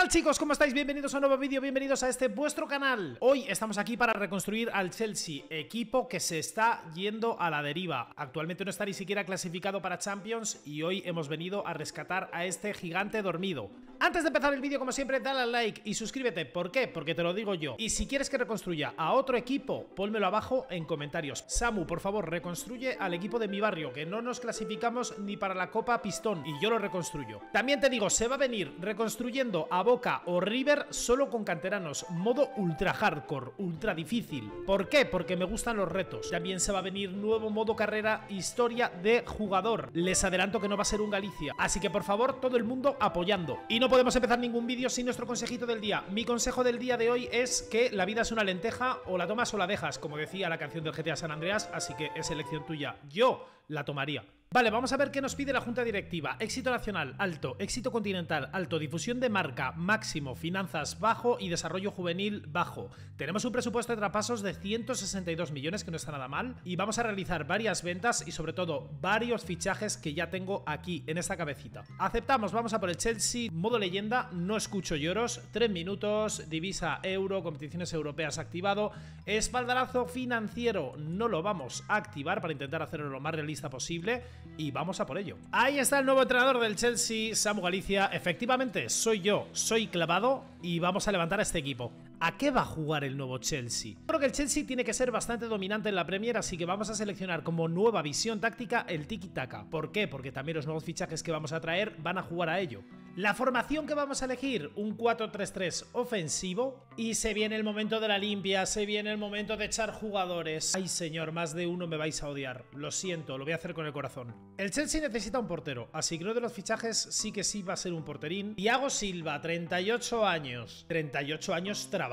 tal chicos? ¿Cómo estáis? Bienvenidos a un nuevo vídeo, bienvenidos a este vuestro canal. Hoy estamos aquí para reconstruir al Chelsea Equipo que se está yendo a la deriva. Actualmente no está ni siquiera clasificado para Champions Y hoy hemos venido a rescatar a este gigante dormido. Antes de empezar el vídeo, como siempre, dale al like y suscríbete. ¿Por qué? Porque te lo digo yo. Y si quieres que reconstruya a otro equipo, pónmelo abajo en comentarios. Samu, por favor, reconstruye al equipo de mi barrio Que no nos clasificamos ni para la Copa Pistón Y yo lo reconstruyo. También te digo, se va a venir reconstruyendo a Boca o River solo con canteranos, modo ultra hardcore, ultra difícil. ¿Por qué? Porque me gustan los retos. También se va a venir nuevo modo carrera, historia de jugador. Les adelanto que no va a ser un Galicia, así que por favor todo el mundo apoyando. Y no podemos empezar ningún vídeo sin nuestro consejito del día. Mi consejo del día de hoy es que la vida es una lenteja, o la tomas o la dejas, como decía la canción del GTA San Andreas, así que es elección tuya. Yo la tomaría. Vale, vamos a ver qué nos pide la Junta Directiva. Éxito nacional, alto. Éxito continental, alto. Difusión de marca, máximo. Finanzas, bajo. Y desarrollo juvenil, bajo. Tenemos un presupuesto de trapasos de 162 millones, que no está nada mal. Y vamos a realizar varias ventas y sobre todo varios fichajes que ya tengo aquí, en esta cabecita. Aceptamos, vamos a por el Chelsea, modo leyenda. No escucho lloros. 3 minutos, divisa euro, competiciones europeas activado. Espaldarazo financiero, no lo vamos a activar para intentar hacerlo lo más realista posible y vamos a por ello. Ahí está el nuevo entrenador del Chelsea, Samu Galicia. Efectivamente, soy yo, soy clavado y vamos a levantar a este equipo. ¿A qué va a jugar el nuevo Chelsea? Creo que el Chelsea tiene que ser bastante dominante en la Premier, así que vamos a seleccionar como nueva visión táctica el tiki-taka. ¿Por qué? Porque también los nuevos fichajes que vamos a traer van a jugar a ello. La formación que vamos a elegir, un 4-3-3 ofensivo. Y se viene el momento de la limpia, se viene el momento de echar jugadores. Ay señor, más de uno me vais a odiar. Lo siento, lo voy a hacer con el corazón. El Chelsea necesita un portero, así que uno de los fichajes sí que sí va a ser un porterín. Thiago Silva, 38 años. 38 años trabajando.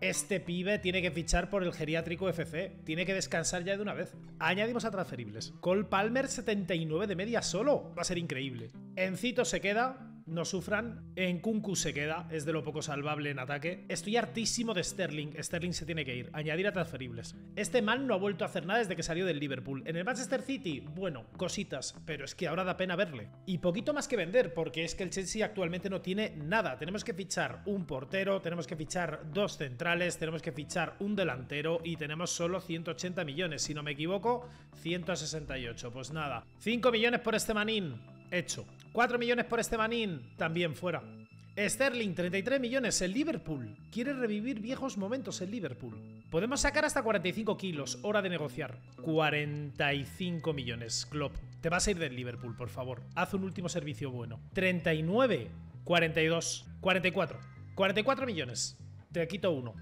Este pibe tiene que fichar por el geriátrico FC. Tiene que descansar ya de una vez. Añadimos a transferibles. Cole Palmer, 79 de media solo. Va a ser increíble. Encito se queda no sufran. En Kunku se queda, es de lo poco salvable en ataque. Estoy hartísimo de Sterling, Sterling se tiene que ir. Añadir a transferibles. Este man no ha vuelto a hacer nada desde que salió del Liverpool. En el Manchester City, bueno, cositas, pero es que ahora da pena verle. Y poquito más que vender, porque es que el Chelsea actualmente no tiene nada. Tenemos que fichar un portero, tenemos que fichar dos centrales, tenemos que fichar un delantero y tenemos solo 180 millones, si no me equivoco, 168. Pues nada, 5 millones por este manín. Hecho. 4 millones por este manín. También fuera. Sterling, 33 millones. El Liverpool. Quiere revivir viejos momentos el Liverpool. Podemos sacar hasta 45 kilos. Hora de negociar. 45 millones. Klopp, te vas a ir del Liverpool, por favor. Haz un último servicio bueno. 39. 42. 44. 44 millones. Te quito uno.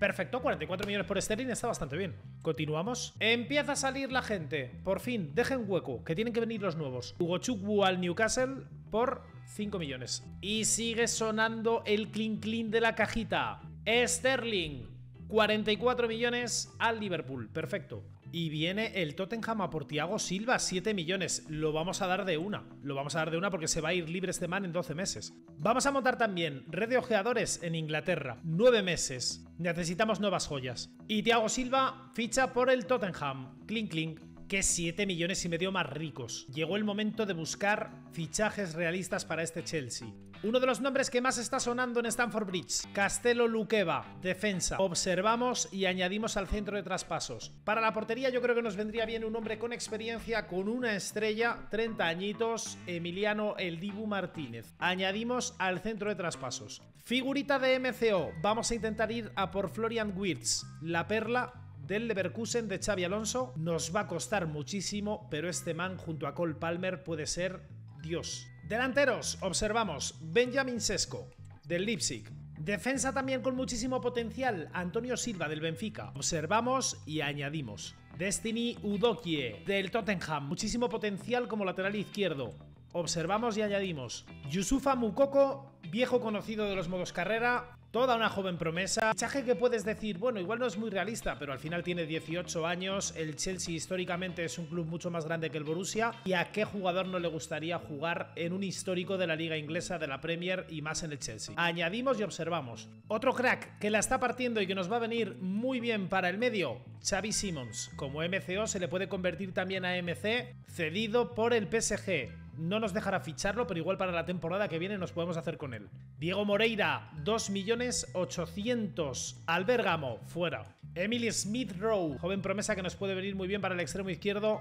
Perfecto, 44 millones por Sterling está bastante bien. Continuamos. Empieza a salir la gente. Por fin, dejen hueco, que tienen que venir los nuevos. Hugo Chukwu al Newcastle por 5 millones. Y sigue sonando el clean clean de la cajita. Sterling, 44 millones al Liverpool. Perfecto. Y viene el Tottenham a por Thiago Silva, 7 millones. Lo vamos a dar de una. Lo vamos a dar de una porque se va a ir libre este man en 12 meses. Vamos a montar también red de ojeadores en Inglaterra. 9 meses. Necesitamos nuevas joyas. Y Thiago Silva ficha por el Tottenham. Clink, clink que 7 millones y medio más ricos. Llegó el momento de buscar fichajes realistas para este Chelsea. Uno de los nombres que más está sonando en Stamford Bridge, Castelo Luqueva, defensa. Observamos y añadimos al centro de traspasos. Para la portería yo creo que nos vendría bien un hombre con experiencia, con una estrella, 30 añitos, Emiliano El Dibu Martínez. Añadimos al centro de traspasos. Figurita de MCO, vamos a intentar ir a por Florian Wirtz, la perla del Leverkusen de Xavi Alonso. Nos va a costar muchísimo, pero este man junto a Cole Palmer puede ser Dios. Delanteros, observamos Benjamin Sesco del Leipzig. Defensa también con muchísimo potencial, Antonio Silva del Benfica. Observamos y añadimos. Destiny Udokie del Tottenham, muchísimo potencial como lateral izquierdo. Observamos y añadimos. Yusufa Mukoko, viejo conocido de los modos carrera, Toda una joven promesa. Fichaje que puedes decir, bueno, igual no es muy realista, pero al final tiene 18 años. El Chelsea históricamente es un club mucho más grande que el Borussia. ¿Y a qué jugador no le gustaría jugar en un histórico de la liga inglesa, de la Premier y más en el Chelsea? Añadimos y observamos. Otro crack que la está partiendo y que nos va a venir muy bien para el medio, Xavi Simons. Como MCO se le puede convertir también a MC, cedido por el PSG. No nos dejará ficharlo, pero igual para la temporada que viene nos podemos hacer con él. Diego Moreira, 2.800.000. Albergamo, fuera. Emily Smith Rowe, joven promesa que nos puede venir muy bien para el extremo izquierdo.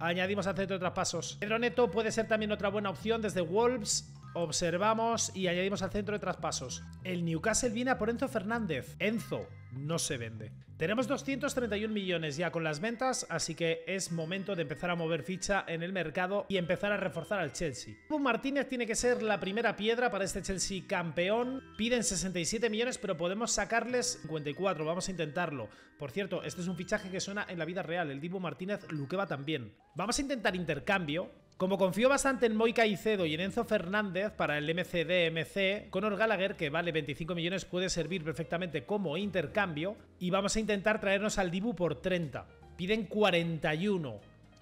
Añadimos al centro de traspasos. Pedro Neto puede ser también otra buena opción desde Wolves. Observamos y añadimos al centro de traspasos. El Newcastle viene a por Enzo Fernández. Enzo no se vende. Tenemos 231 millones ya con las ventas, así que es momento de empezar a mover ficha en el mercado y empezar a reforzar al Chelsea. Martínez tiene que ser la primera piedra para este Chelsea campeón. Piden 67 millones, pero podemos sacarles 54. Vamos a intentarlo. Por cierto, este es un fichaje que suena en la vida real. El Dibu Martínez Luqueva también. Vamos a intentar intercambio como confío bastante en Moika Caicedo y en Enzo Fernández para el MCD-MC, Conor Gallagher, que vale 25 millones, puede servir perfectamente como intercambio. Y vamos a intentar traernos al Dibu por 30. Piden 41.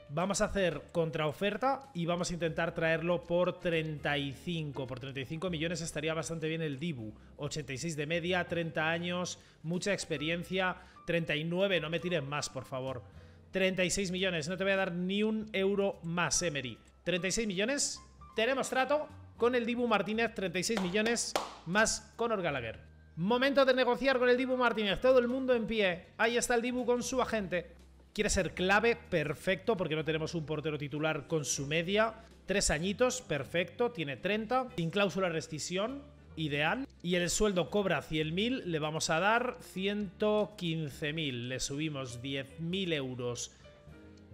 Vamos a hacer contraoferta y vamos a intentar traerlo por 35. Por 35 millones estaría bastante bien el Dibu. 86 de media, 30 años, mucha experiencia. 39, no me tiren más, por favor. 36 millones. No te voy a dar ni un euro más, Emery. 36 millones. Tenemos trato con el Dibu Martínez. 36 millones más Conor Gallagher. Momento de negociar con el Dibu Martínez. Todo el mundo en pie. Ahí está el Dibu con su agente. Quiere ser clave, perfecto, porque no tenemos un portero titular con su media. Tres añitos, perfecto, tiene 30. Sin cláusula de rescisión, ideal. Y el sueldo cobra 100.000, le vamos a dar 115.000. Le subimos 10.000 euros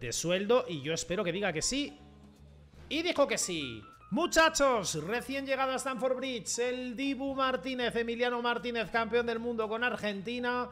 de sueldo y yo espero que diga que sí. Y dijo que sí. Muchachos, recién llegado a Stanford Bridge, el Dibu Martínez, Emiliano Martínez, campeón del mundo con Argentina.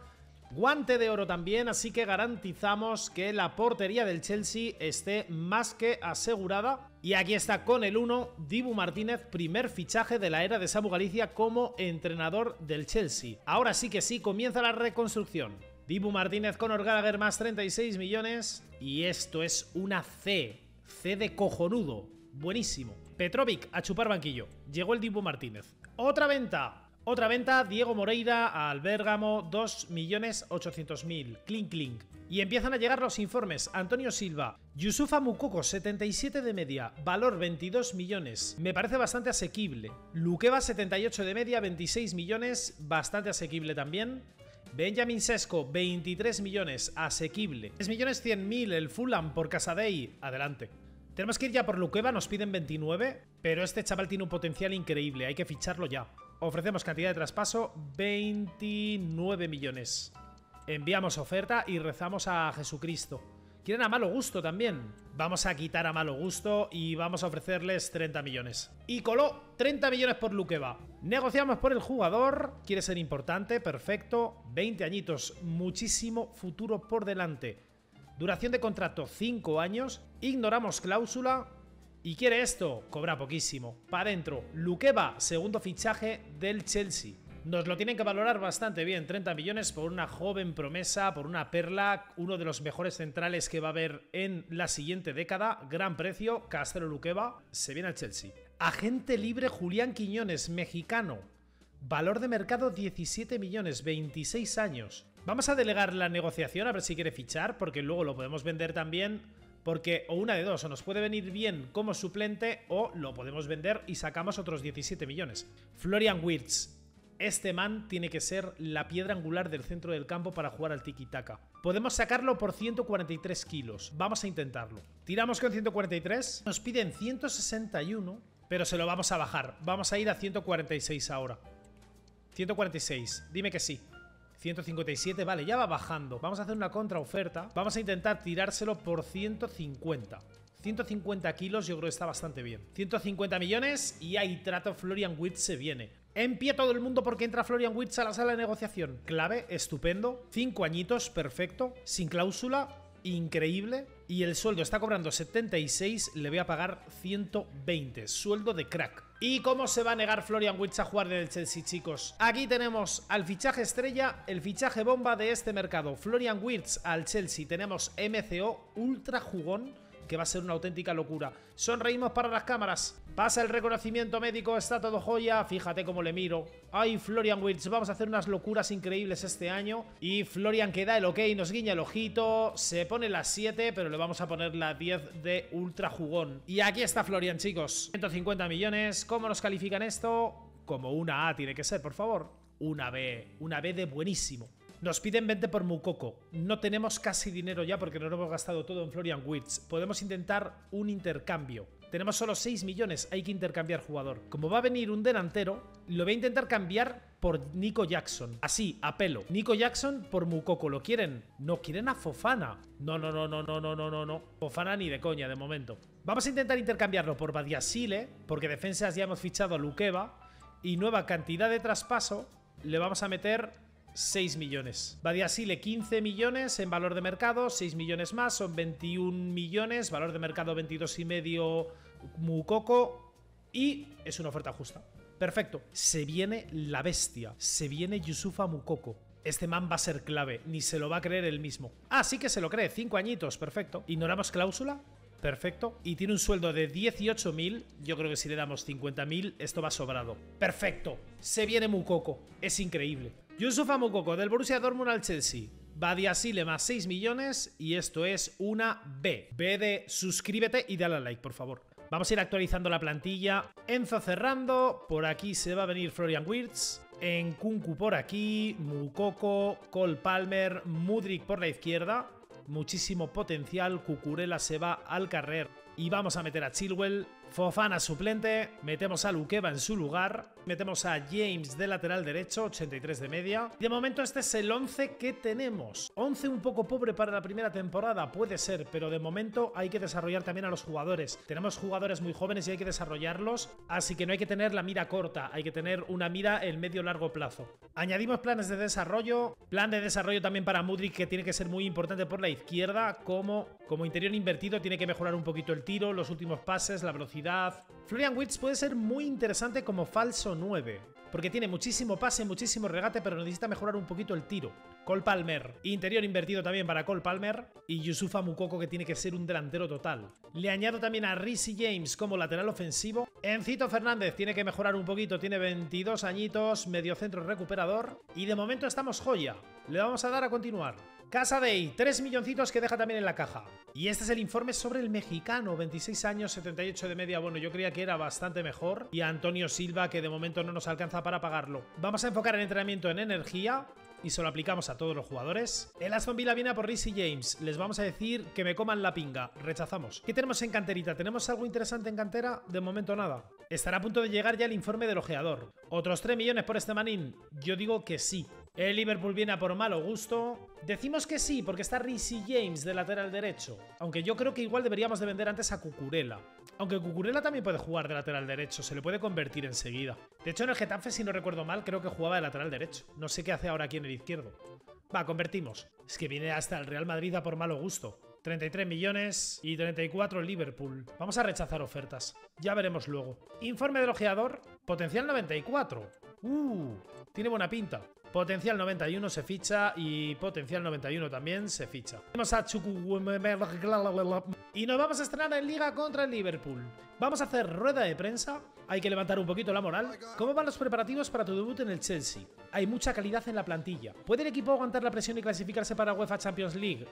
Guante de oro también, así que garantizamos que la portería del Chelsea esté más que asegurada. Y aquí está con el 1, Dibu Martínez, primer fichaje de la era de Samu Galicia como entrenador del Chelsea. Ahora sí que sí, comienza la reconstrucción. Dibu Martínez con Gallagher más 36 millones. Y esto es una C. C de cojonudo. Buenísimo. Petrovic a chupar banquillo. Llegó el Dibu Martínez. Otra venta. Otra venta, Diego Moreira al Bérgamo, 2.800.000. Clink, clink. Y empiezan a llegar los informes. Antonio Silva, Yusufa Mukoko, 77 de media, valor 22 millones. Me parece bastante asequible. Luqueva, 78 de media, 26 millones, bastante asequible también. Benjamin Sesco, 23 millones, asequible. 3 millones 100 mil el Fulham por Casadei, adelante. Tenemos que ir ya por Luqueva, nos piden 29, pero este chaval tiene un potencial increíble, hay que ficharlo ya. Ofrecemos cantidad de traspaso 29 millones. Enviamos oferta y rezamos a Jesucristo. Quieren a malo gusto también. Vamos a quitar a malo gusto y vamos a ofrecerles 30 millones. Y coló 30 millones por Luqueva. Negociamos por el jugador. Quiere ser importante, perfecto. 20 añitos, muchísimo futuro por delante. Duración de contrato 5 años. Ignoramos cláusula. Y quiere esto, cobra poquísimo. Para adentro, Luqueva, segundo fichaje del Chelsea. Nos lo tienen que valorar bastante bien, 30 millones por una joven promesa, por una perla, uno de los mejores centrales que va a haber en la siguiente década. Gran precio, Castelo Luqueva, se viene al Chelsea. Agente libre Julián Quiñones, mexicano. Valor de mercado 17 millones, 26 años. Vamos a delegar la negociación a ver si quiere fichar, porque luego lo podemos vender también porque o una de dos, o nos puede venir bien como suplente o lo podemos vender y sacamos otros 17 millones. Florian Wirtz. Este man tiene que ser la piedra angular del centro del campo para jugar al tiki-taka. Podemos sacarlo por 143 kilos. Vamos a intentarlo. Tiramos con 143. Nos piden 161, pero se lo vamos a bajar. Vamos a ir a 146 ahora. 146. Dime que sí. 157, vale, ya va bajando. Vamos a hacer una contraoferta. Vamos a intentar tirárselo por 150. 150 kilos yo creo que está bastante bien. 150 millones y ahí trato Florian Wirtz se viene. En pie todo el mundo porque entra Florian Wirtz a la sala de negociación. Clave, estupendo. 5 añitos, perfecto. Sin cláusula, increíble. Y el sueldo está cobrando 76, le voy a pagar 120. Sueldo de crack. ¿Y cómo se va a negar Florian Wirtz a jugar del Chelsea, chicos? Aquí tenemos al fichaje estrella, el fichaje bomba de este mercado. Florian Wirtz al Chelsea. Tenemos MCO, ultra jugón que va a ser una auténtica locura. Sonreímos para las cámaras. Pasa el reconocimiento médico, está todo joya. Fíjate cómo le miro. Ay, Florian Wirtz, vamos a hacer unas locuras increíbles este año. Y Florian que da el ok, nos guiña el ojito. Se pone las 7, pero le vamos a poner la 10 de ultra jugón. Y aquí está Florian, chicos. 150 millones. ¿Cómo nos califican esto? Como una A tiene que ser, por favor. Una B. Una B de buenísimo. Nos piden 20 por Mukoko. No tenemos casi dinero ya porque no lo hemos gastado todo en Florian Wirtz. Podemos intentar un intercambio. Tenemos solo 6 millones, hay que intercambiar jugador. Como va a venir un delantero, lo voy a intentar cambiar por Nico Jackson. Así, a pelo. Nico Jackson por Mukoko. ¿Lo quieren? No, quieren a Fofana. No, no, no, no, no, no, no, no, no. Fofana ni de coña, de momento. Vamos a intentar intercambiarlo por Badiasile, porque defensas ya hemos fichado a Lukeva. Y nueva cantidad de traspaso, le vamos a meter 6 millones. Badiasile 15 millones en valor de mercado, 6 millones más, son 21 millones, valor de mercado 22 y medio Mukoko y es una oferta justa. Perfecto. Se viene la bestia, se viene Yusufa Mukoko. Este man va a ser clave, ni se lo va a creer él mismo. Ah, sí que se lo cree, 5 añitos, perfecto. ¿Ignoramos cláusula? Perfecto. Y tiene un sueldo de 18.000. Yo creo que si le damos 50.000, esto va sobrado. Perfecto. Se viene Mukoko. Es increíble. Yusufa Mukoko del Borussia Dortmund al Chelsea. Badiasile más 6 millones y esto es una B. B de suscríbete y dale a like, por favor. Vamos a ir actualizando la plantilla. Enzo cerrando. Por aquí se va a venir Florian Wirtz. En Kunku por aquí. Mukoko. Cole Palmer. Mudrik por la izquierda. Muchísimo potencial. Cucurella se va al carrer. Y vamos a meter a Chilwell. Fofana suplente, metemos a Luqueva en su lugar, metemos a James de lateral derecho, 83 de media. De momento este es el 11 que tenemos. 11 un poco pobre para la primera temporada, puede ser, pero de momento hay que desarrollar también a los jugadores. Tenemos jugadores muy jóvenes y hay que desarrollarlos, así que no hay que tener la mira corta, hay que tener una mira en medio largo plazo. Añadimos planes de desarrollo, plan de desarrollo también para Mudrik que tiene que ser muy importante por la izquierda, como, como interior invertido tiene que mejorar un poquito el tiro, los últimos pases, la velocidad Florian Wirtz puede ser muy interesante como falso 9, porque tiene muchísimo pase, muchísimo regate, pero necesita mejorar un poquito el tiro. Cole Palmer, interior invertido también para Cole Palmer, y Yusufa Mukoko que tiene que ser un delantero total. Le añado también a Risi James como lateral ofensivo. Encito Fernández tiene que mejorar un poquito, tiene 22 añitos, medio centro recuperador, y de momento estamos joya. Le vamos a dar a continuar. Casa Day, 3 milloncitos que deja también en la caja. Y este es el informe sobre el mexicano, 26 años, 78 de media. Bueno, yo creía que era bastante mejor. Y Antonio Silva, que de momento no nos alcanza para pagarlo. Vamos a enfocar el entrenamiento en energía y se lo aplicamos a todos los jugadores. El Aston Villa viene a por Rhys James. Les vamos a decir que me coman la pinga. Rechazamos. ¿Qué tenemos en canterita? ¿Tenemos algo interesante en cantera? De momento nada. Estará a punto de llegar ya el informe del ojeador. ¿Otros 3 millones por este manín? Yo digo que sí. El Liverpool viene a por malo gusto. Decimos que sí, porque está Risi James de lateral derecho. Aunque yo creo que igual deberíamos de vender antes a Cucurella. Aunque Cucurella también puede jugar de lateral derecho, se le puede convertir enseguida. De hecho, en el Getafe, si no recuerdo mal, creo que jugaba de lateral derecho. No sé qué hace ahora aquí en el izquierdo. Va, convertimos. Es que viene hasta el Real Madrid a por malo gusto. 33 millones y 34 Liverpool. Vamos a rechazar ofertas. Ya veremos luego. Informe del ojeador. Potencial 94. Uh, tiene buena pinta. Potencial 91 se ficha y Potencial 91 también se ficha. Tenemos a Y nos vamos a estrenar en Liga contra el Liverpool. Vamos a hacer rueda de prensa. Hay que levantar un poquito la moral. ¿Cómo van los preparativos para tu debut en el Chelsea? Hay mucha calidad en la plantilla. ¿Puede el equipo aguantar la presión y clasificarse para UEFA Champions League?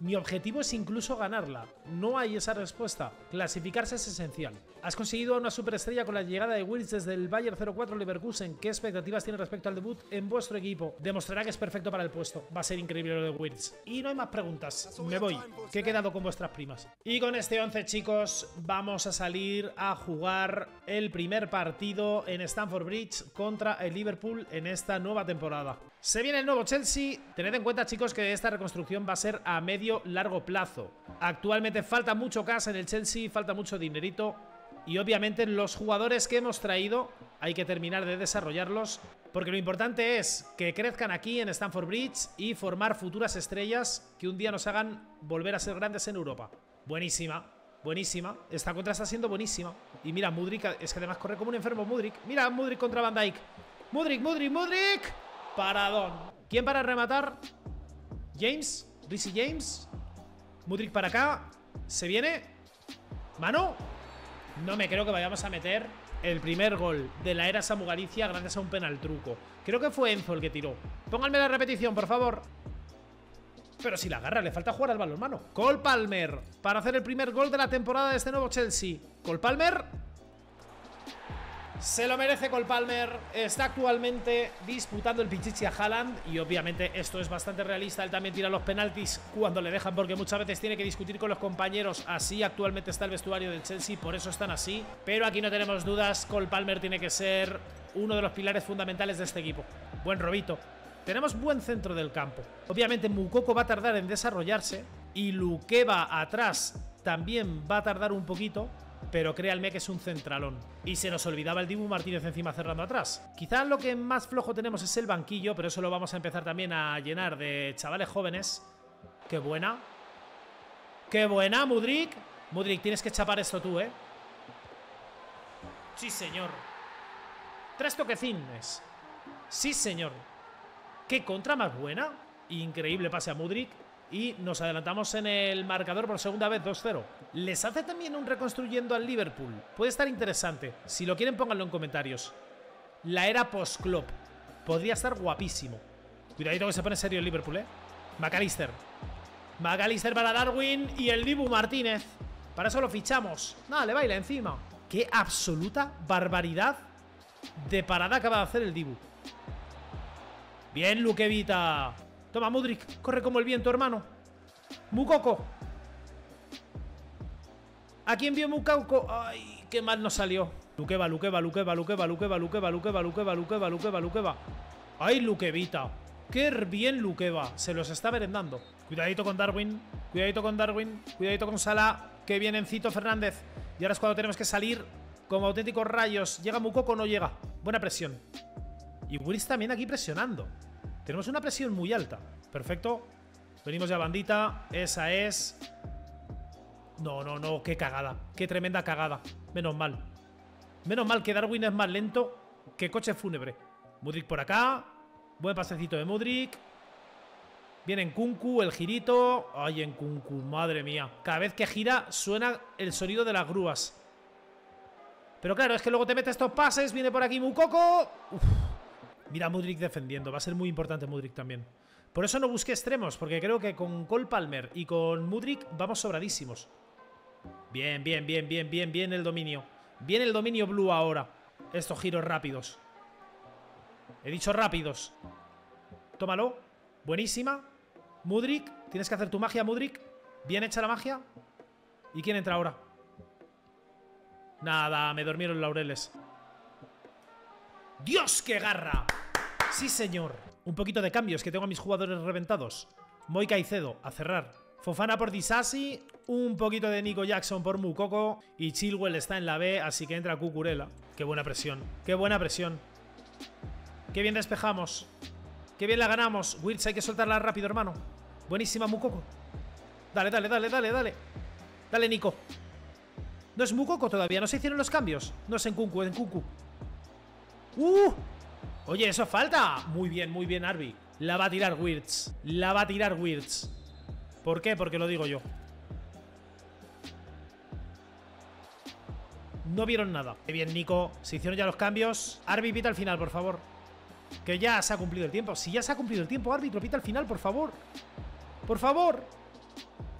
Mi objetivo es incluso ganarla. No hay esa respuesta. Clasificarse es esencial. Has conseguido una superestrella con la llegada de Wills desde el Bayern 04 Leverkusen. ¿Qué expectativas tiene respecto al debut en vuestro equipo? Demostrará que es perfecto para el puesto. Va a ser increíble lo de Wills. Y no hay más preguntas. Me voy, que he quedado con vuestras primas. Y con este 11, chicos, vamos a salir a jugar el primer partido en Stamford Bridge contra el Liverpool en esta nueva temporada. Se viene el nuevo Chelsea. Tened en cuenta, chicos, que esta reconstrucción va a ser a medio largo plazo. Actualmente falta mucho cash en el Chelsea, falta mucho dinerito. Y obviamente los jugadores que hemos traído hay que terminar de desarrollarlos. Porque lo importante es que crezcan aquí en Stamford Bridge y formar futuras estrellas que un día nos hagan volver a ser grandes en Europa. Buenísima, buenísima. Esta contra está siendo buenísima. Y mira, Mudrik, es que además corre como un enfermo Mudrik. Mira, Mudrik contra Van Dijk. Mudrik, Mudrik, Mudrik. Paradón. ¿Quién para rematar? James. Risi James. Mudrik para acá. Se viene. Mano. No me creo que vayamos a meter el primer gol de la era Samu Galicia gracias a un penal truco. Creo que fue Enzo el que tiró. Pónganme la repetición, por favor. Pero si la agarra, le falta jugar al balón, mano. Cole Palmer para hacer el primer gol de la temporada de este nuevo Chelsea. Cole Palmer se lo merece Cole Palmer. Está actualmente disputando el Pichichi a Haaland. Y obviamente esto es bastante realista. Él también tira los penaltis cuando le dejan, porque muchas veces tiene que discutir con los compañeros. Así actualmente está el vestuario del Chelsea, por eso están así. Pero aquí no tenemos dudas. Cole Palmer tiene que ser uno de los pilares fundamentales de este equipo. Buen robito. Tenemos buen centro del campo. Obviamente Mukoko va a tardar en desarrollarse. Y Luqueva atrás también va a tardar un poquito pero créanme que es un centralón. Y se nos olvidaba el Dibu Martínez encima cerrando atrás. Quizás lo que más flojo tenemos es el banquillo, pero eso lo vamos a empezar también a llenar de chavales jóvenes. ¡Qué buena! ¡Qué buena, Mudrik! Mudrik, tienes que chapar esto tú, ¿eh? Sí, señor. Tres toquecines. Sí, señor. ¿Qué contra más buena? Increíble pase a Mudrik. Y nos adelantamos en el marcador por segunda vez, 2-0. Les hace también un reconstruyendo al Liverpool. Puede estar interesante. Si lo quieren, pónganlo en comentarios. La era post-Klopp. Podría estar guapísimo. Cuidadito que se pone serio el Liverpool, ¿eh? McAllister. McAllister para Darwin y el Dibu Martínez. Para eso lo fichamos. Nada, le baila encima. Qué absoluta barbaridad de parada acaba de hacer el Dibu. Bien, Luquevita. Toma, Mudrik. Corre como el viento, hermano. Mukoko. ¿A quién vio Mukoko? Ay, qué mal nos salió. Luqueva, Luqueva, Luqueva, Luqueva, Luqueva, Luqueva, Luqueva, Luqueva, Luqueva, Luqueva, Luqueva. Ay, Luquevita. Qué bien Luqueva. Se los está merendando. Cuidadito con Darwin. Cuidadito con Darwin. Cuidadito con Salah. Qué bien Encito Fernández. Y ahora es cuando tenemos que salir como auténticos rayos. ¿Llega Mukoko o no llega? Buena presión. Y Willis también aquí presionando. Tenemos una presión muy alta. Perfecto. Venimos ya bandita. Esa es. No, no, no. Qué cagada. Qué tremenda cagada. Menos mal. Menos mal que Darwin es más lento que coche fúnebre. Mudrik por acá. Buen pasecito de Mudrik. Viene en Kunku, el girito. Ay, en Kunku, madre mía. Cada vez que gira suena el sonido de las grúas. Pero claro, es que luego te mete estos pases. Viene por aquí Mukoko. Uf. Mira Mudrik defendiendo. Va a ser muy importante Mudrik también. Por eso no busqué extremos, porque creo que con Cole Palmer y con Mudrik vamos sobradísimos. Bien, bien, bien, bien, bien, bien el dominio. Bien el dominio blue ahora. Estos giros rápidos. He dicho rápidos. Tómalo. Buenísima. Mudrik. Tienes que hacer tu magia, Mudrik. Bien hecha la magia. ¿Y quién entra ahora? Nada, me durmieron los laureles. ¡Dios, qué garra! Sí, señor. Un poquito de cambios que tengo a mis jugadores reventados. Moy Caicedo, a cerrar. Fofana por Disasi, un poquito de Nico Jackson por Mukoko y Chilwell está en la B, así que entra Cucurella. Qué buena presión, qué buena presión. Qué bien despejamos. Qué bien la ganamos. Wirtz, hay que soltarla rápido, hermano. Buenísima Mukoko. Dale, dale, dale, dale, dale. Dale, Nico. No es Mukoko todavía, no se hicieron los cambios. No es en Kunku, en Kunku. ¡Uh! Oye, eso falta. Muy bien, muy bien, Arby. La va a tirar Wirtz. La va a tirar Wirtz. ¿Por qué? Porque lo digo yo. No vieron nada. Qué bien, Nico. Se hicieron ya los cambios. Arby, pita al final, por favor. Que ya se ha cumplido el tiempo. Si ya se ha cumplido el tiempo, árbitro, pita al final, por favor. Por favor.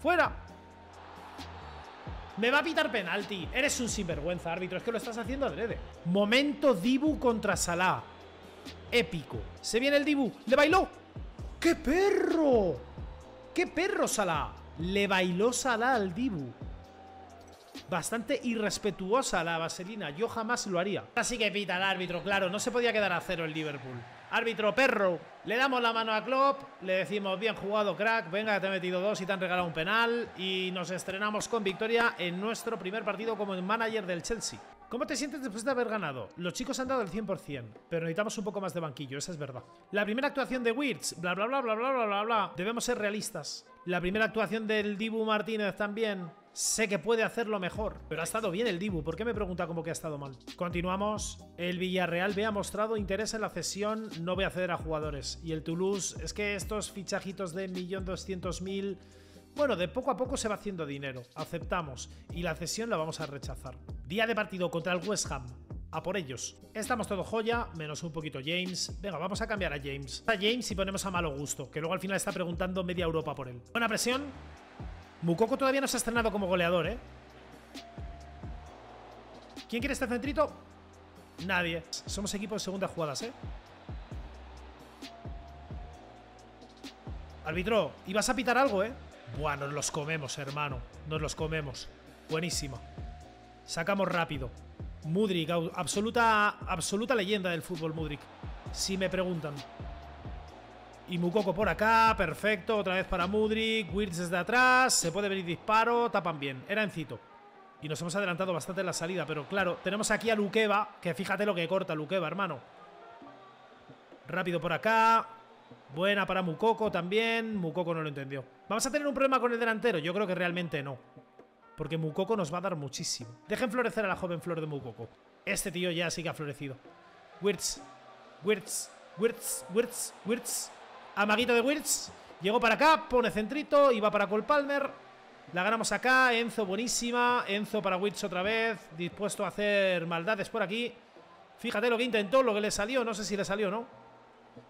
Fuera. Me va a pitar penalti. Eres un sinvergüenza, árbitro. Es que lo estás haciendo adrede. Momento Dibu contra Salah. Épico. Se viene el Dibu. ¡Le bailó! ¡Qué perro! ¡Qué perro, Salah! Le bailó Salah al Dibu. Bastante irrespetuosa la vaselina. Yo jamás lo haría. Así que pita el árbitro, claro. No se podía quedar a cero el Liverpool. Árbitro perro. Le damos la mano a Klopp. Le decimos, bien jugado, crack. Venga, te he metido dos y te han regalado un penal. Y nos estrenamos con victoria en nuestro primer partido como manager del Chelsea. ¿Cómo te sientes después de haber ganado? Los chicos han dado el 100%, pero necesitamos un poco más de banquillo, esa es verdad. La primera actuación de Wirtz, bla bla bla bla bla bla bla bla. Debemos ser realistas. La primera actuación del Dibu Martínez también. Sé que puede hacerlo mejor, pero ha estado bien el Dibu. ¿Por qué me pregunta cómo que ha estado mal? Continuamos. El Villarreal ve ha mostrado interés en la cesión. No voy a ceder a jugadores. Y el Toulouse, es que estos fichajitos de 1.200.000 Bueno, de poco a poco se va haciendo dinero. Aceptamos. Y la cesión la vamos a rechazar. Día de partido contra el West Ham. A por ellos. Estamos todo joya, menos un poquito James. Venga, vamos a cambiar a James. A James y ponemos a malo gusto, que luego al final está preguntando media Europa por él. Buena presión. Mukoko todavía no se ha estrenado como goleador, ¿eh? ¿Quién quiere este centrito? Nadie. Somos equipo de segundas jugadas, ¿eh? Árbitro, ¿ibas a pitar algo, eh? Buah, nos los comemos, hermano. Nos los comemos. Buenísimo. Sacamos rápido. Mudrik, absoluta, absoluta leyenda del fútbol, Mudrik. Si me preguntan. Y Mukoko por acá, perfecto. Otra vez para Mudrik. Wirtz desde atrás. Se puede venir disparo. Tapan bien. Era Encito. Y nos hemos adelantado bastante en la salida. Pero claro, tenemos aquí a Lukeva. Que fíjate lo que corta Lukeva, hermano. Rápido por acá. Buena para Mukoko también. Mukoko no lo entendió. ¿Vamos a tener un problema con el delantero? Yo creo que realmente no. Porque Mukoko nos va a dar muchísimo. Dejen florecer a la joven flor de Mukoko. Este tío ya sí que ha florecido. Wirtz. Wirtz. Wirtz. Wirtz. Wirtz. Amaguito de Wirtz. Llegó para acá, pone centrito y va para Cole Palmer. La ganamos acá. Enzo buenísima. Enzo para Wirtz otra vez. Dispuesto a hacer maldades por aquí. Fíjate lo que intentó, lo que le salió. No sé si le salió o no.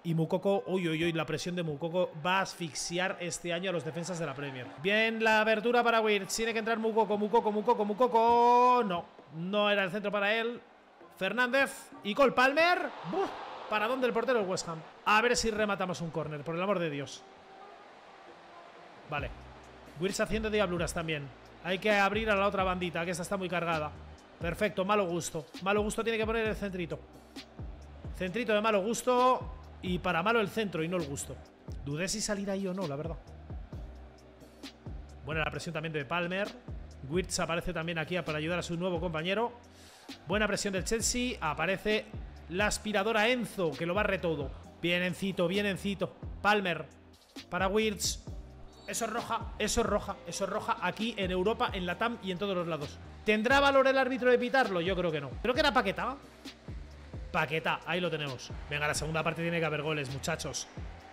Y Mukoko, uy, uy, uy, la presión de Mukoko va a asfixiar este año a los defensas de la Premier. Bien, la abertura para Wirtz. Tiene que entrar Mukoko, Mukoko, Mukoko, Mukoko. No, no era el centro para él. Fernández y Cole Palmer. ¿Para dónde el portero del West Ham? A ver si rematamos un córner, por el amor de Dios. Vale. Wirtz haciendo diabluras también. Hay que abrir a la otra bandita, que esta está muy cargada. Perfecto, malo gusto. Malo gusto tiene que poner el centrito. Centrito de malo gusto. Y para malo el centro y no el gusto. Dudé si salir ahí o no, la verdad. Buena la presión también de Palmer. Wirtz aparece también aquí para ayudar a su nuevo compañero. Buena presión del Chelsea. Aparece la aspiradora Enzo, que lo barre todo. Bien Encito, bien Encito. Palmer para Wirtz. Eso es roja, eso es roja, eso es roja aquí en Europa, en la TAM y en todos los lados. ¿Tendrá valor el árbitro de pitarlo? Yo creo que no. Creo que era Paqueta. Paqueta, ahí lo tenemos. Venga, la segunda parte tiene que haber goles, muchachos.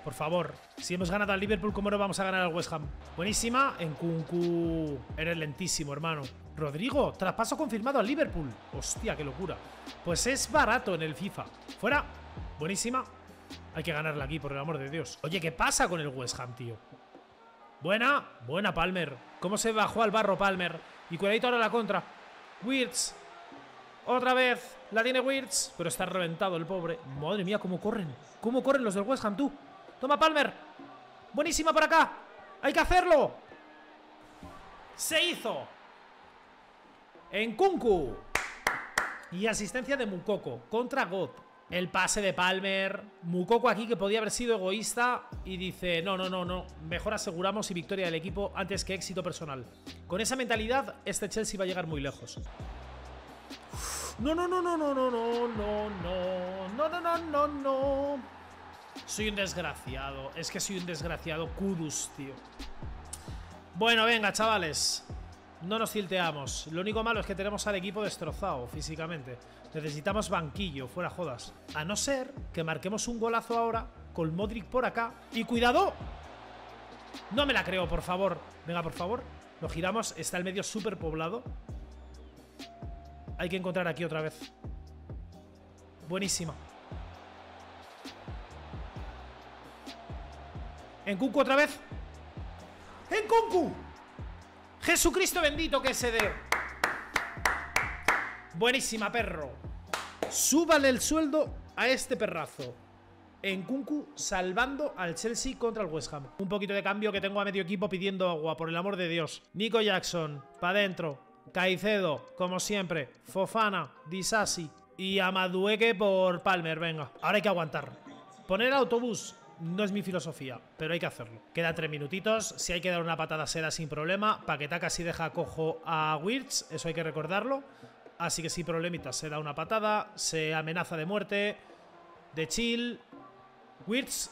Por favor, si hemos ganado al Liverpool, ¿cómo no vamos a ganar al West Ham? Buenísima. En Kunku. Eres lentísimo, hermano. Rodrigo, traspaso confirmado al Liverpool. Hostia, qué locura. Pues es barato en el FIFA. Fuera. Buenísima. Hay que ganarla aquí, por el amor de Dios. Oye, ¿qué pasa con el West Ham, tío? Buena. Buena, Palmer. ¿Cómo se bajó al barro, Palmer? Y cuidadito ahora la contra. Wirtz. Otra vez. La tiene Wirtz, pero está reventado el pobre. Madre mía, cómo corren. ¿Cómo corren los del West Ham, tú? Toma, Palmer. Buenísima por acá. Hay que hacerlo. Se hizo. En Kunku. Y asistencia de Mukoko contra God. El pase de Palmer. Mukoko aquí que podía haber sido egoísta y dice, no, no, no, no. Mejor aseguramos y victoria del equipo antes que éxito personal. Con esa mentalidad, este Chelsea va a llegar muy lejos. No, no, no, no, no, no, no, no, no, no, no, no, no, no. Soy un desgraciado. Es que soy un desgraciado. Kudus, tío. Bueno, venga, chavales. No nos tilteamos. Lo único malo es que tenemos al equipo destrozado físicamente. Necesitamos banquillo, fuera jodas. A no ser que marquemos un golazo ahora con Modric por acá. ¡Y cuidado! No me la creo, por favor. Venga, por favor. Lo giramos. Está el medio súper poblado. Hay que encontrar aquí otra vez. Buenísima. En Kunku otra vez. ¡En Kunku! ¡Jesucristo bendito que se dé! Buenísima, perro. Súbale el sueldo a este perrazo. En Kunku salvando al Chelsea contra el West Ham. Un poquito de cambio que tengo a medio equipo pidiendo agua, por el amor de Dios. Nico Jackson, para adentro. Caicedo, como siempre. Fofana, Disasi y Amadueque por Palmer. Venga, ahora hay que aguantar. Poner autobús no es mi filosofía, pero hay que hacerlo. Quedan tres minutitos. Si hay que dar una patada seda sin problema. Paqueta casi deja cojo a Wirtz, eso hay que recordarlo. Así que sin problemitas se da una patada, se amenaza de muerte, de chill. Wirtz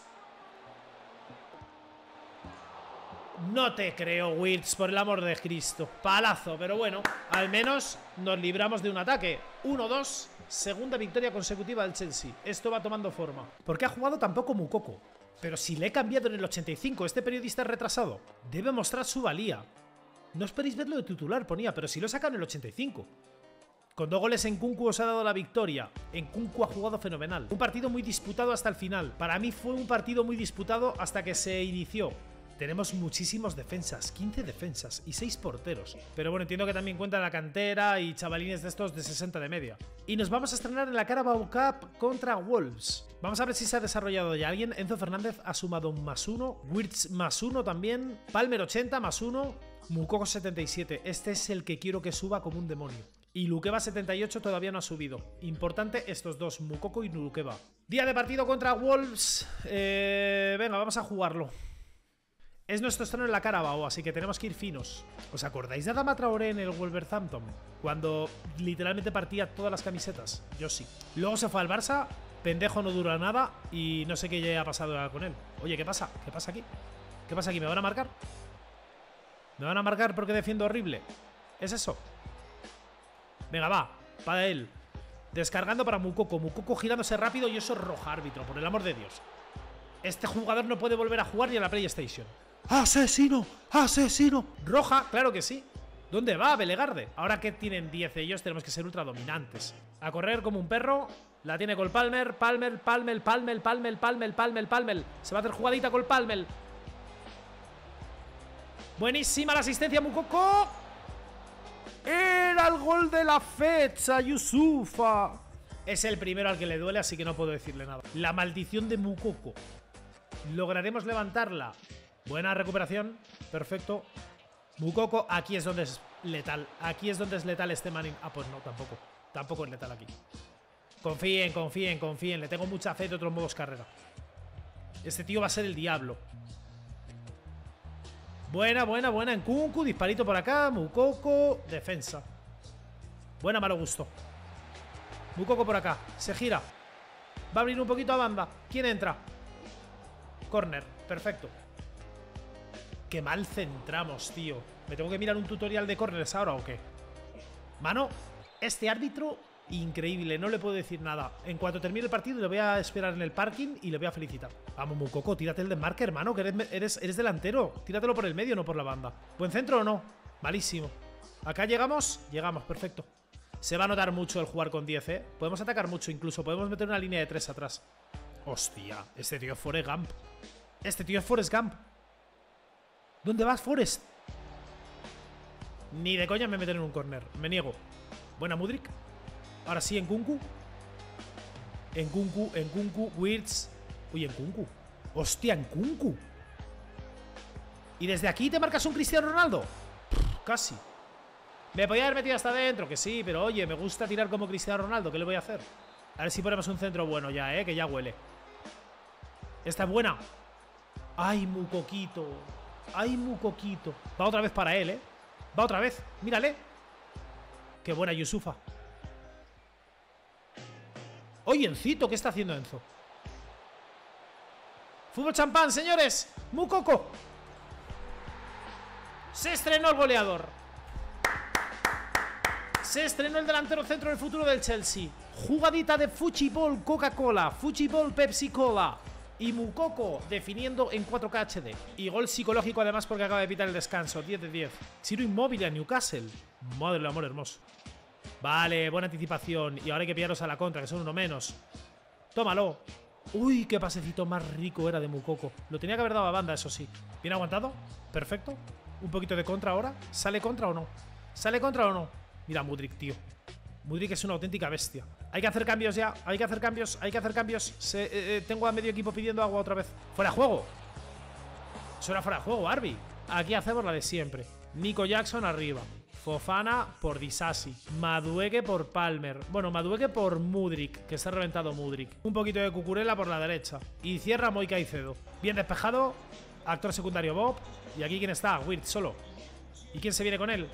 No te creo, Wirtz, por el amor de Cristo. Palazo, pero bueno, al menos nos libramos de un ataque. 1-2 Segunda victoria consecutiva del Chelsea. Esto va tomando forma. ¿Por qué ha jugado tampoco Mukoko? Pero si le he cambiado en el 85, este periodista es retrasado. Debe mostrar su valía. No esperéis verlo de titular, ponía, pero si lo sacan en el 85. Con dos goles en Kunku os ha dado la victoria. En Kunku ha jugado fenomenal. Un partido muy disputado hasta el final. Para mí fue un partido muy disputado hasta que se inició. Tenemos muchísimos defensas, 15 defensas y 6 porteros. Pero bueno, entiendo que también cuenta la cantera y chavalines de estos de 60 de media. Y nos vamos a estrenar en la Carabao Cup contra Wolves. Vamos a ver si se ha desarrollado ya alguien. Enzo Fernández ha sumado un más uno. Wirtz más uno también. Palmer 80 más uno. Mukoko 77. Este es el que quiero que suba como un demonio. Y Lukeba 78 todavía no ha subido. Importante estos dos, Mukoko y Lukeba. Día de partido contra Wolves. Eh, venga, vamos a jugarlo. Es nuestro estreno en la Carabao, así que tenemos que ir finos. ¿Os acordáis de Adama Traoré en el Wolverhampton? Cuando literalmente partía todas las camisetas. Yo sí. Luego se fue al Barça, pendejo no dura nada y no sé qué ya ha pasado con él. Oye, ¿qué pasa? ¿Qué pasa aquí? ¿Qué pasa aquí? ¿Me van a marcar? ¿Me van a marcar porque defiendo horrible? ¿Es eso? Venga, va. Para él. Descargando para Mukoko. Mukoko girándose rápido y eso es roja, árbitro, por el amor de Dios. Este jugador no puede volver a jugar ni a la PlayStation. ¡Asesino! ¡Asesino! Roja, claro que sí. ¿Dónde va Belegarde? Ahora que tienen 10 ellos, tenemos que ser ultra dominantes. A correr como un perro. La tiene con Palmer. Palmer, Palmer, Palmer, Palmer, Palmer, Palmer, Palmer. Se va a hacer jugadita con Palmer. Buenísima la asistencia, Mukoko. Era el gol de la fecha, Yusufa. Es el primero al que le duele, así que no puedo decirle nada. La maldición de Mukoko. ¿Lograremos levantarla? Buena recuperación. Perfecto. Mukoko, aquí es donde es letal. Aquí es donde es letal este Manning. Ah, pues no, tampoco. Tampoco es letal aquí. Confíen, confíen, confíen. Le tengo mucha fe de otros modos carrera. Este tío va a ser el diablo. Buena, buena, buena en Kunku. Disparito por acá. Mukoko. Defensa. Buena, malo gusto. Mukoko por acá. Se gira. Va a abrir un poquito a banda. ¿Quién entra? Corner. Perfecto. Qué mal centramos, tío. ¿Me tengo que mirar un tutorial de corners ahora o qué? Mano, este árbitro, increíble, no le puedo decir nada. En cuanto termine el partido, le voy a esperar en el parking y le voy a felicitar. Vamos, Mukoko, tírate el desmarque, hermano, que eres, eres, delantero. Tíratelo por el medio, no por la banda. ¿Buen centro o no? Malísimo. ¿Acá llegamos? Llegamos, perfecto. Se va a notar mucho el jugar con 10, ¿eh? Podemos atacar mucho incluso. Podemos meter una línea de 3 atrás. Hostia, este tío es Forrest Gump. Este tío es Forrest Gump. ¿Dónde vas, Forest? Ni de coña me meten en un corner. Me niego. Buena Mudrik. Ahora sí, en Kunku. En Kunku, en Kunku, Wirtz. Uy, en Kunku. Hostia, en Kunku. ¿Y desde aquí te marcas un Cristiano Ronaldo? casi. Me podía haber metido hasta adentro, que sí, pero oye, me gusta tirar como Cristiano Ronaldo. ¿Qué le voy a hacer? A ver si ponemos un centro bueno ya, ¿eh? Que ya huele. Esta es buena. Ay, Mucoquito. Ay, muy coquito. Va otra vez para él, ¿eh? Va otra vez. Mírale. Qué buena Yusufa. Oye, Encito, ¿qué está haciendo Enzo? Fútbol champán, señores. Mucoco. Se estrenó el goleador. Se estrenó el delantero centro del futuro del Chelsea. Jugadita de Fuchibol Coca-Cola. Fuchibol Pepsi Cola y Mukoko definiendo en 4K HD. Y gol psicológico además porque acaba de evitar el descanso, 10 de 10. Chiro inmóvil a Newcastle. Madre del amor hermoso. Vale, buena anticipación. Y ahora hay que pillarlos a la contra, que son uno menos. Tómalo. Uy, qué pasecito más rico era de Mukoko. Lo tenía que haber dado a banda, eso sí. Bien aguantado. Perfecto. Un poquito de contra ahora. ¿Sale contra o no? ¿Sale contra o no? Mira, Mudrik, tío. Mudrik es una auténtica bestia. Hay que hacer cambios ya. Hay que hacer cambios. Hay que hacer cambios. Eh, eh, tengo a medio equipo pidiendo agua otra vez. ¡Fuera juego! Eso era fuera juego, Arby. Aquí hacemos la de siempre. Nico Jackson arriba. Fofana por Disasi. Madueque por Palmer. Bueno, Madueque por Mudrik, que está reventado Mudrik. Un poquito de Cucurella por la derecha. Y cierra Moy Caicedo. Bien despejado. Actor secundario Bob. Y aquí quién está, Weird solo. ¿Y quién se viene con él?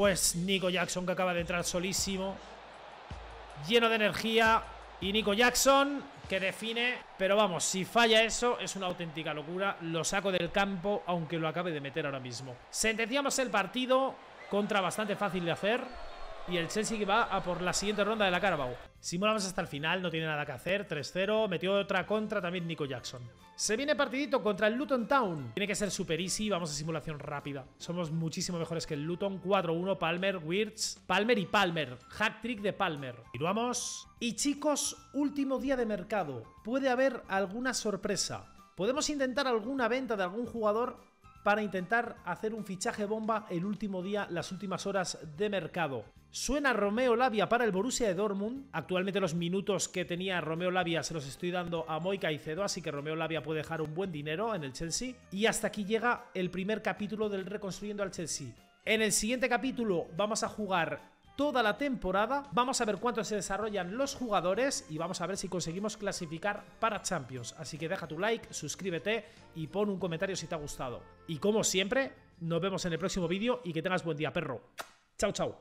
Pues Nico Jackson que acaba de entrar solísimo. Lleno de energía. Y Nico Jackson que define. Pero vamos, si falla eso es una auténtica locura. Lo saco del campo aunque lo acabe de meter ahora mismo. Sentenciamos el partido. Contra bastante fácil de hacer. Y el Chelsea que va a por la siguiente ronda de la Carabao. Simulamos hasta el final, no tiene nada que hacer. 3-0. Metió otra contra también Nico Jackson. Se viene partidito contra el Luton Town. Tiene que ser super easy. Vamos a simulación rápida. Somos muchísimo mejores que el Luton. 4-1. Palmer, Wirtz. Palmer y Palmer. Hack trick de Palmer. Continuamos. Y chicos, último día de mercado. Puede haber alguna sorpresa. Podemos intentar alguna venta de algún jugador para intentar hacer un fichaje bomba el último día, las últimas horas de mercado. Suena Romeo Labia para el Borussia de Dortmund. Actualmente los minutos que tenía Romeo Labia se los estoy dando a Moy Caicedo, así que Romeo Labia puede dejar un buen dinero en el Chelsea. Y hasta aquí llega el primer capítulo del Reconstruyendo al Chelsea. En el siguiente capítulo vamos a jugar toda la temporada. Vamos a ver cuánto se desarrollan los jugadores y vamos a ver si conseguimos clasificar para Champions. Así que deja tu like, suscríbete y pon un comentario si te ha gustado. Y como siempre, nos vemos en el próximo vídeo y que tengas buen día, perro. Chao, chao.